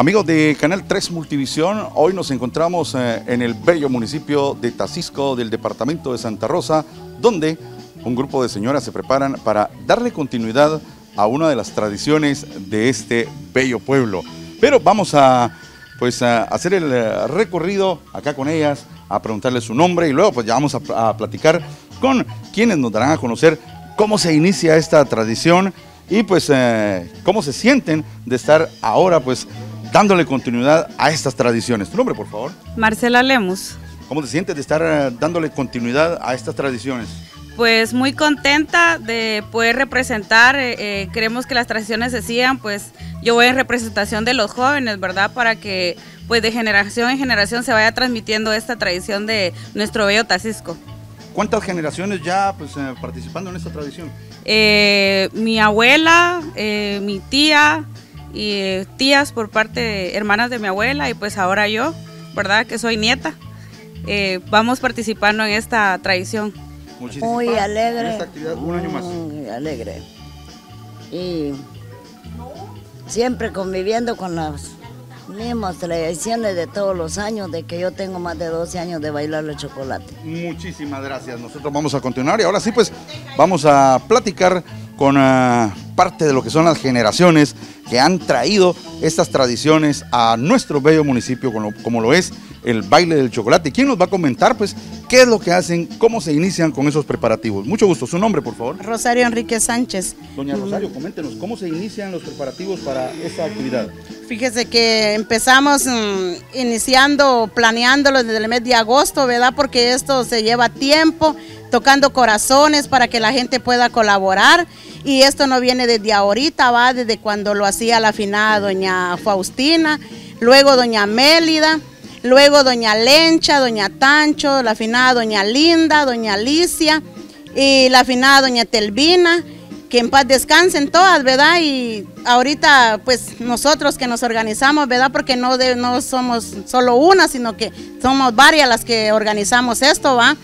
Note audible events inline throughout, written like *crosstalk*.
Amigos de Canal 3 Multivisión, hoy nos encontramos eh, en el bello municipio de Tacisco del departamento de Santa Rosa, donde un grupo de señoras se preparan para darle continuidad a una de las tradiciones de este bello pueblo. Pero vamos a pues hacer el eh, recorrido acá con ellas, a preguntarles su nombre y luego pues ya vamos a, a platicar con quienes nos darán a conocer cómo se inicia esta tradición y pues eh, cómo se sienten de estar ahora pues dándole continuidad a estas tradiciones. Tu nombre, por favor. Marcela Lemus. ¿Cómo te sientes de estar eh, dándole continuidad a estas tradiciones? Pues muy contenta de poder representar, eh, eh, queremos que las tradiciones se sigan, pues yo voy en representación de los jóvenes, ¿verdad? Para que pues de generación en generación se vaya transmitiendo esta tradición de nuestro bello Tacisco. ¿Cuántas generaciones ya pues, participando en esta tradición? Eh, mi abuela, eh, mi tía y eh, tías por parte de hermanas de mi abuela y pues ahora yo, ¿verdad? Que soy nieta. Eh, vamos participando en esta tradición. Muchísimas Muy gracias. alegre. En esta actividad, un año más. Muy alegre. Y siempre conviviendo con las mismas tradiciones de todos los años, de que yo tengo más de 12 años de bailar el chocolate. Muchísimas gracias. Nosotros vamos a continuar y ahora sí, pues vamos a platicar con ah, parte de lo que son las generaciones que han traído estas tradiciones a nuestro bello municipio, como, como lo es el baile del chocolate. ¿Quién nos va a comentar, pues, qué es lo que hacen, cómo se inician con esos preparativos? Mucho gusto. Su nombre, por favor. Rosario Enrique Sánchez. Doña Rosario, coméntenos, ¿cómo se inician los preparativos para esta actividad? Fíjese que empezamos mm, iniciando, planeándolo desde el mes de agosto, ¿verdad? Porque esto se lleva tiempo, tocando corazones para que la gente pueda colaborar. Y esto no viene desde ahorita, va desde cuando lo hacía la afinada doña Faustina, luego doña Mélida, luego doña Lencha, doña Tancho, la afinada doña Linda, doña Alicia y la afinada doña Telvina que en paz descansen todas, ¿verdad? Y ahorita, pues nosotros que nos organizamos, ¿verdad? Porque no, de- no somos solo una, sino que somos varias las que organizamos esto, ¿va?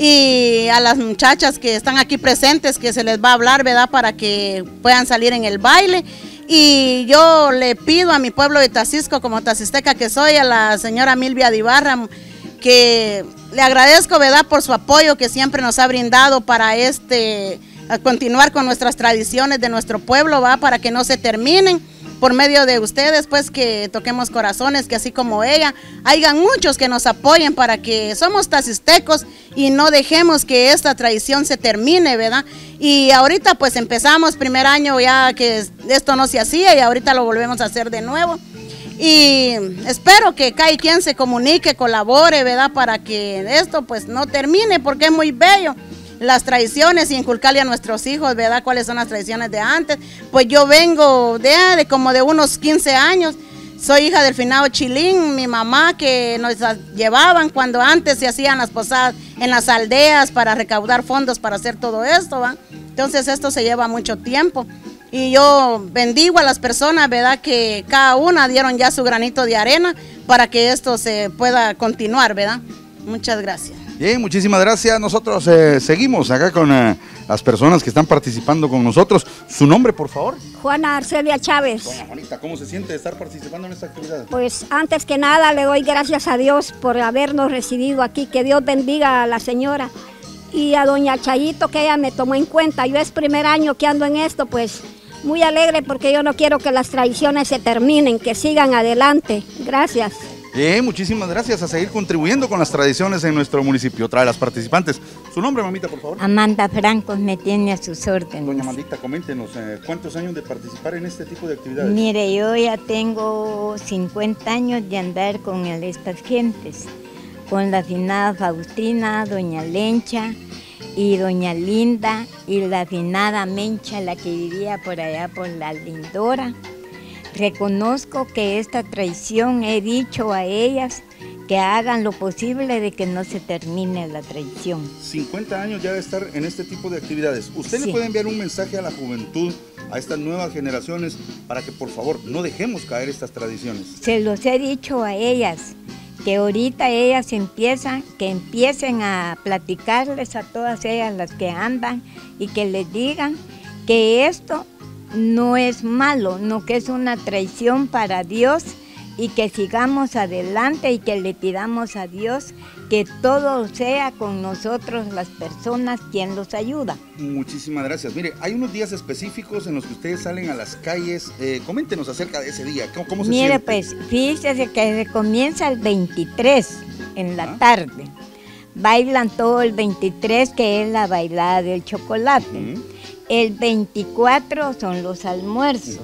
Y a las muchachas que están aquí presentes, que se les va a hablar, ¿verdad? Para que puedan salir en el baile. Y yo le pido a mi pueblo de Tacisco, como tacisteca que soy, a la señora Milvia Dibarra, que le agradezco, ¿verdad?, por su apoyo que siempre nos ha brindado para este, continuar con nuestras tradiciones de nuestro pueblo, ¿va?, para que no se terminen por medio de ustedes, pues que toquemos corazones, que así como ella, hayan muchos que nos apoyen para que somos tacistecos y no dejemos que esta tradición se termine, ¿verdad? Y ahorita pues empezamos, primer año ya que esto no se hacía y ahorita lo volvemos a hacer de nuevo. Y espero que cada quien se comunique, colabore, ¿verdad? Para que esto pues no termine porque es muy bello las tradiciones y inculcarle a nuestros hijos, ¿verdad? Cuáles son las tradiciones de antes. Pues yo vengo de, de como de unos 15 años. Soy hija del finado Chilín, mi mamá que nos llevaban cuando antes se hacían las posadas en las aldeas para recaudar fondos para hacer todo esto, ¿va? Entonces esto se lleva mucho tiempo. Y yo bendigo a las personas, ¿verdad? Que cada una dieron ya su granito de arena para que esto se pueda continuar, ¿verdad? Muchas gracias. Bien, muchísimas gracias. Nosotros eh, seguimos acá con eh, las personas que están participando con nosotros. Su nombre, por favor. Juana Arcelia Chávez. Doña Juanita, ¿cómo se siente de estar participando en esta actividad? Pues antes que nada le doy gracias a Dios por habernos recibido aquí. Que Dios bendiga a la señora y a doña Chayito que ella me tomó en cuenta. Yo es primer año que ando en esto, pues muy alegre porque yo no quiero que las tradiciones se terminen, que sigan adelante. Gracias. Bien, muchísimas gracias a seguir contribuyendo con las tradiciones en nuestro municipio. Otra de las participantes. Su nombre, mamita, por favor. Amanda Francos me tiene a sus órdenes. Doña Amandita, coméntenos, eh, ¿cuántos años de participar en este tipo de actividades? Mire, yo ya tengo 50 años de andar con el- estas gentes, con la finada Faustina, doña Lencha y doña Linda y la finada Mencha, la que vivía por allá por la Lindora. Reconozco que esta traición he dicho a ellas que hagan lo posible de que no se termine la traición. 50 años ya de estar en este tipo de actividades. ¿Usted le Sí. puede enviar un mensaje a la juventud, a estas nuevas generaciones, para que por favor no dejemos caer estas tradiciones? Se los he dicho a ellas, que ahorita ellas empiezan, que empiecen a platicarles a todas ellas las que andan y que les digan que esto no es malo, no que es una traición para Dios y que sigamos adelante y que le pidamos a Dios que todo sea con nosotros las personas quien los ayuda. Muchísimas gracias. Mire, hay unos días específicos en los que ustedes salen a las calles. Eh, coméntenos acerca de ese día. ¿Cómo, se Mire, pues fíjese que comienza el 23 en la tarde. Bailan todo el 23, que es la bailada del chocolate. El 24 son los almuerzos.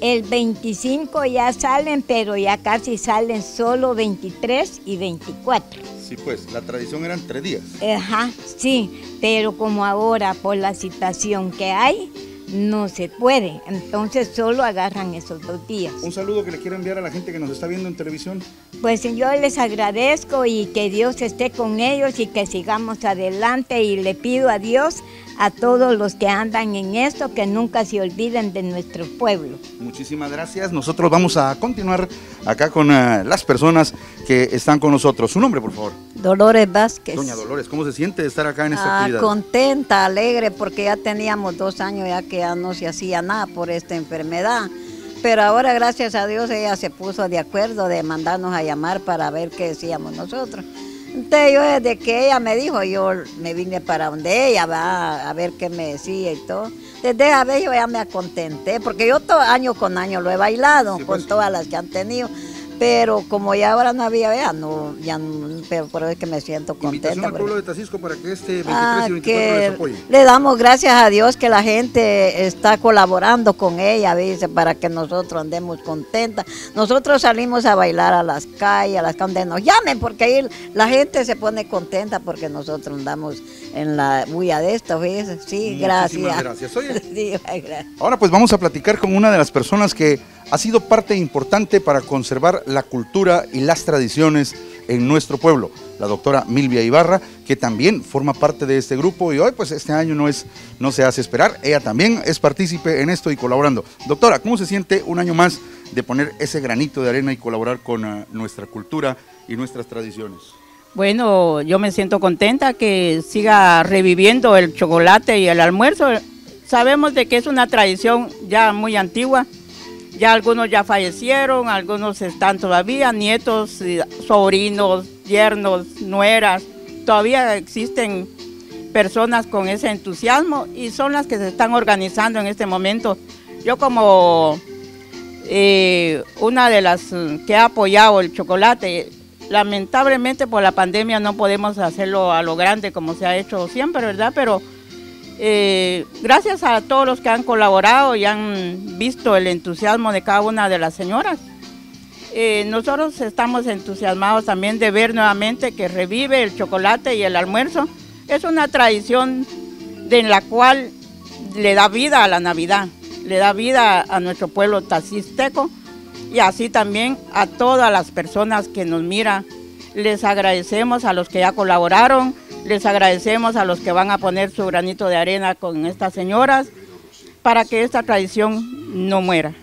El 25 ya salen, pero ya casi salen solo 23 y 24. Sí, pues, la tradición eran tres días. Ajá, sí, pero como ahora por la situación que hay, no se puede. Entonces solo agarran esos dos días. Un saludo que le quiero enviar a la gente que nos está viendo en televisión. Pues yo les agradezco y que Dios esté con ellos y que sigamos adelante y le pido a Dios a todos los que andan en esto que nunca se olviden de nuestro pueblo. Muchísimas gracias. Nosotros vamos a continuar acá con eh, las personas que están con nosotros. Su nombre, por favor. Dolores Vázquez. Doña Dolores, ¿cómo se siente de estar acá en esta ah, actividad? Contenta, alegre, porque ya teníamos dos años ya que ya no se hacía nada por esta enfermedad. Pero ahora, gracias a Dios, ella se puso de acuerdo de mandarnos a llamar para ver qué decíamos nosotros. Entonces yo desde que ella me dijo, yo me vine para donde ella va a ver qué me decía y todo. Desde a ver yo ya me contenté, porque yo todo año con año lo he bailado con pues. todas las que han tenido. Pero como ya ahora no había, ya no, ya no, pero por eso es que me siento contenta. al pueblo de Tacisco para que este 23 y 24 ah, les apoye. Le damos gracias a Dios que la gente está colaborando con ella, dice, para que nosotros andemos contentas. Nosotros salimos a bailar a las calles, a las calles nos llamen, porque ahí la gente se pone contenta porque nosotros andamos en la bulla de esto, ¿ves? Sí, gracias. *laughs* gracias. Ahora pues vamos a platicar con una de las personas que ha sido parte importante para conservar la cultura y las tradiciones en nuestro pueblo. La doctora Milvia Ibarra, que también forma parte de este grupo y hoy pues este año no, es, no se hace esperar. Ella también es partícipe en esto y colaborando. Doctora, ¿cómo se siente un año más de poner ese granito de arena y colaborar con ah, nuestra cultura y nuestras tradiciones? Bueno, yo me siento contenta que siga reviviendo el chocolate y el almuerzo. Sabemos de que es una tradición ya muy antigua ya algunos ya fallecieron, algunos están todavía, nietos, sobrinos, yernos, nueras. Todavía existen personas con ese entusiasmo y son las que se están organizando en este momento. Yo como eh, una de las que ha apoyado el chocolate, lamentablemente por la pandemia no podemos hacerlo a lo grande como se ha hecho siempre, ¿verdad? Pero eh, gracias a todos los que han colaborado y han visto el entusiasmo de cada una de las señoras. Eh, nosotros estamos entusiasmados también de ver nuevamente que revive el chocolate y el almuerzo. Es una tradición de la cual le da vida a la Navidad, le da vida a nuestro pueblo tacisteco y así también a todas las personas que nos miran. Les agradecemos a los que ya colaboraron, les agradecemos a los que van a poner su granito de arena con estas señoras para que esta tradición no muera.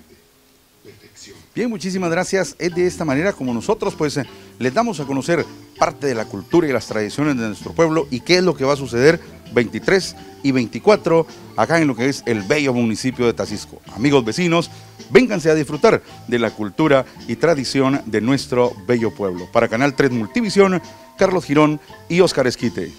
Bien, muchísimas gracias. Es de esta manera como nosotros pues eh, les damos a conocer parte de la cultura y las tradiciones de nuestro pueblo y qué es lo que va a suceder 23 y 24 acá en lo que es el bello municipio de Tacisco. Amigos vecinos, vénganse a disfrutar de la cultura y tradición de nuestro bello pueblo. Para Canal 3 Multivisión, Carlos Girón y Oscar Esquite.